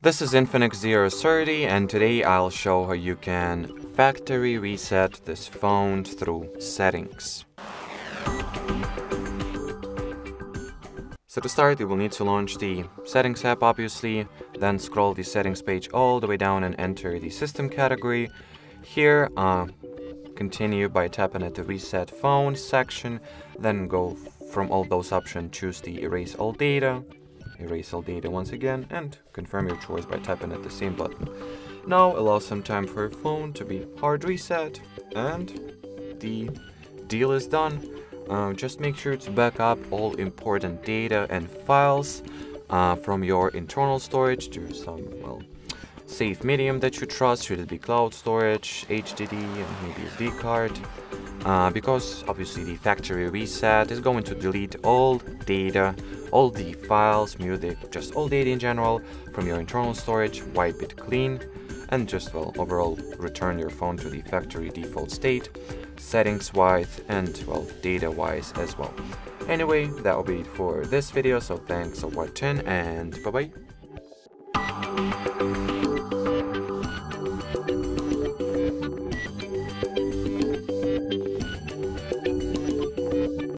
This is Infinix Zero 30 and today I'll show how you can factory reset this phone through settings. So to start, you will need to launch the settings app obviously, then scroll the settings page all the way down and enter the system category. Here, uh, continue by tapping at the reset phone section, then go from all those options, choose the erase all data, erase all data once again, and confirm your choice by tapping at the same button. Now allow some time for your phone to be hard reset, and the deal is done. Uh, just make sure to back up all important data and files uh, from your internal storage to some, well, safe medium that you trust, should it be cloud storage, HDD, and maybe SD card. Uh, because obviously the factory reset is going to delete all data, all the files, music, just all data in general from your internal storage, wipe it clean, and just well overall return your phone to the factory default state, settings wise and well data wise as well. Anyway, that will be it for this video, so thanks for watching and bye bye.